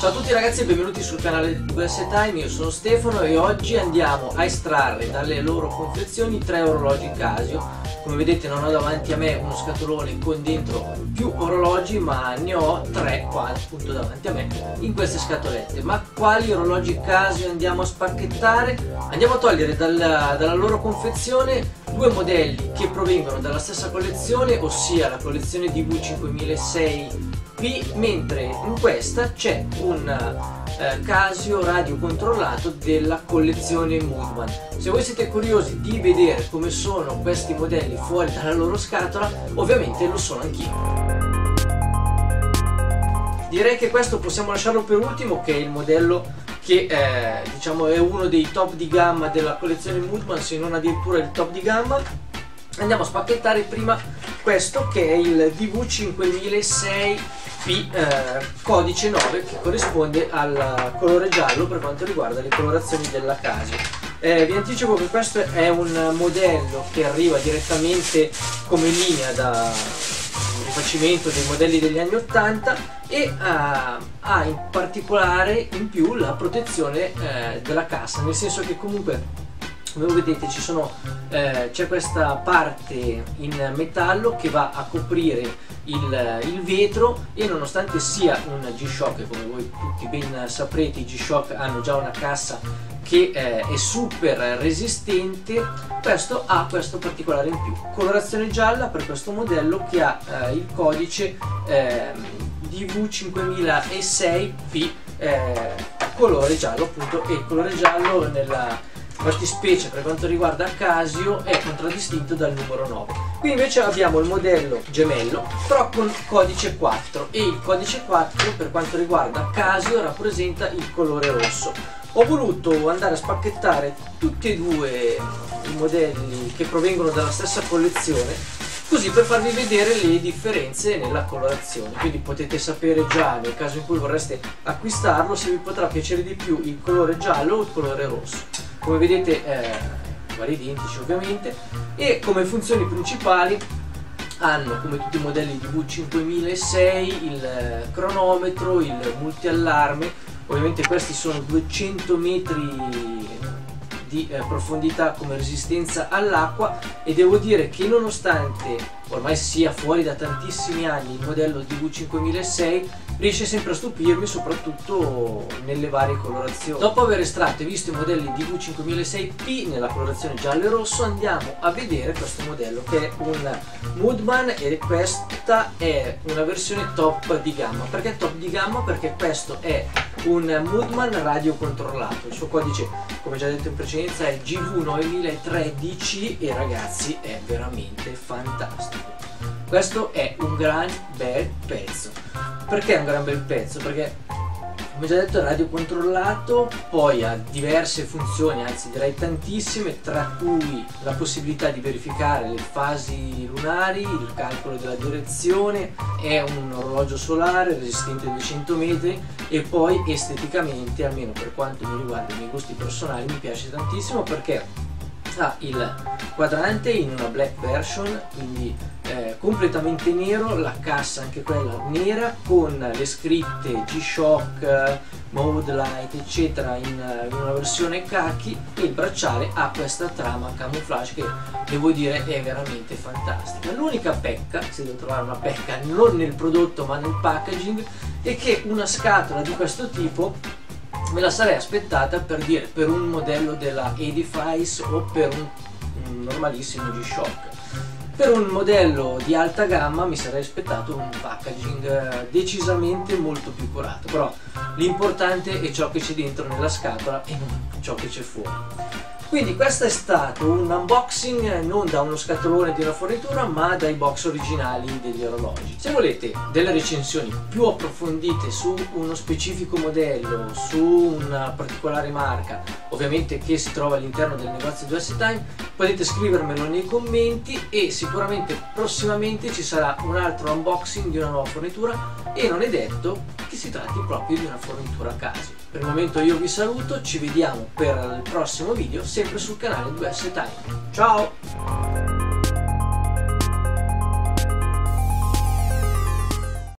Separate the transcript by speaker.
Speaker 1: Ciao a tutti ragazzi e benvenuti sul canale di VS Time, io sono Stefano e oggi andiamo a estrarre dalle loro confezioni tre orologi Casio. Come vedete non ho davanti a me uno scatolone con dentro più orologi ma ne ho tre qua appunto davanti a me in queste scatolette. Ma quali orologi Casio andiamo a spacchettare? Andiamo a togliere dalla, dalla loro confezione due modelli che provengono dalla stessa collezione ossia la collezione DV5006 P mentre in questa c'è un eh, Casio radio controllato della collezione Moodman. Se voi siete curiosi di vedere come sono questi modelli fuori dalla loro scatola, ovviamente lo sono anch'io. Direi che questo possiamo lasciarlo per ultimo che è il modello che eh, diciamo è uno dei top di gamma della collezione Moodman se non addirittura il top di gamma andiamo a spacchettare prima questo che è il DV5006 P eh, codice 9 che corrisponde al colore giallo per quanto riguarda le colorazioni della Casio. Eh, vi anticipo che questo è un modello che arriva direttamente come linea da rifacimento dei modelli degli anni 80 e uh, ha in particolare in più la protezione eh, della cassa, nel senso che comunque come vedete eh, c'è questa parte in metallo che va a coprire il, il vetro e nonostante sia un G-Shock come voi tutti ben saprete i G-Shock hanno già una cassa che eh, è super resistente questo ha questo particolare in più. Colorazione gialla per questo modello che ha eh, il codice eh, DV5006P eh, colore giallo appunto e colore giallo nella fattispecie per quanto riguarda Casio è contraddistinto dal numero 9 qui invece abbiamo il modello gemello però con codice 4 e il codice 4 per quanto riguarda Casio rappresenta il colore rosso. Ho voluto andare a spacchettare tutti e due i modelli che provengono dalla stessa collezione così per farvi vedere le differenze nella colorazione. Quindi potete sapere già nel caso in cui vorreste acquistarlo se vi potrà piacere di più il colore giallo o il colore rosso. Come vedete eh, vari identici ovviamente. E come funzioni principali hanno come tutti i modelli di V5006 il eh, cronometro, il multi allarme ovviamente questi sono 200 metri di eh, profondità come resistenza all'acqua e devo dire che nonostante ormai sia fuori da tantissimi anni il modello DV5006 riesce sempre a stupirmi soprattutto nelle varie colorazioni. Dopo aver estratto e visto i modelli DV5006P nella colorazione giallo e rosso andiamo a vedere questo modello che è un Moodman e questa è una versione top di gamma. Perché top di gamma? Perché questo è un Moodman radio controllato, il suo codice come già detto in precedenza è GV9013 e ragazzi è veramente fantastico. Questo è un gran bel pezzo. Perché è un gran bel pezzo? Perché come già detto è radio controllato, poi ha diverse funzioni, anzi direi tantissime, tra cui la possibilità di verificare le fasi lunari, il calcolo della direzione, è un orologio solare resistente a 200 metri e poi esteticamente, almeno per quanto mi riguarda i miei gusti personali, mi piace tantissimo perché ha il quadrante in una black version, quindi eh, completamente nero, la cassa anche quella nera con le scritte G-Shock, Mode Light eccetera in, in, una versione khaki e il bracciale ha questa trama camouflage che devo dire è veramente fantastica. L'unica pecca, se devo trovare una pecca non nel prodotto ma nel packaging, è che una scatola di questo tipo me la sarei aspettata per dire per un modello della Edifice o per un, un normalissimo G-Shock. Per un modello di alta gamma mi sarei aspettato un packaging eh, decisamente molto più curato però l'importante è ciò che c'è dentro nella scatola e non ciò che c'è fuori quindi questo è stato un unboxing non da uno scatolone di una fornitura ma dai box originali degli orologi. Se volete delle recensioni più approfondite su uno specifico modello, su una particolare marca, ovviamente che si trova all'interno del negozio di US Time, potete scrivermelo nei commenti e sicuramente prossimamente ci sarà un altro unboxing di una nuova fornitura e non è detto che si tratti proprio di una fornitura a caso. Per il momento io vi saluto, ci vediamo per il prossimo video sempre sul canale di US Time. Ciao!